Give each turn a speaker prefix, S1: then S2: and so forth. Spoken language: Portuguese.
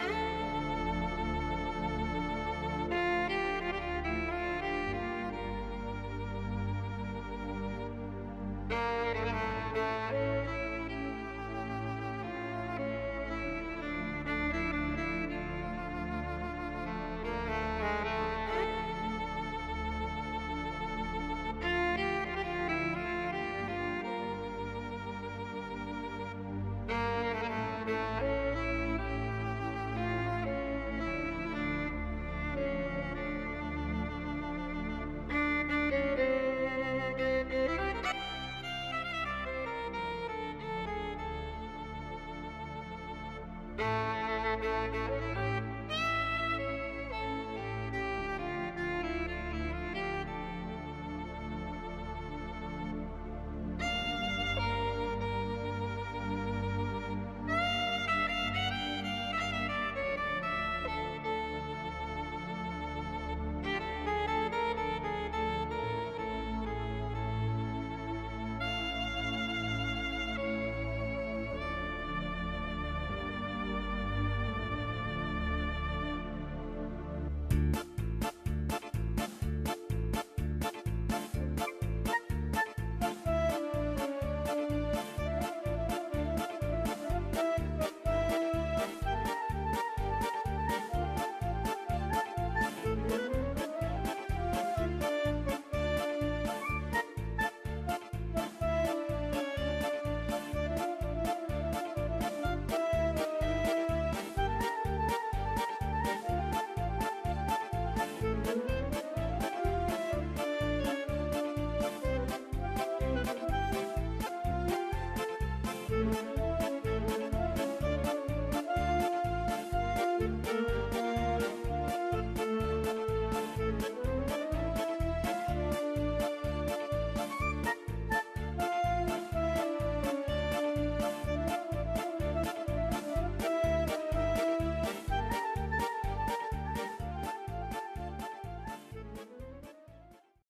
S1: Bye. Música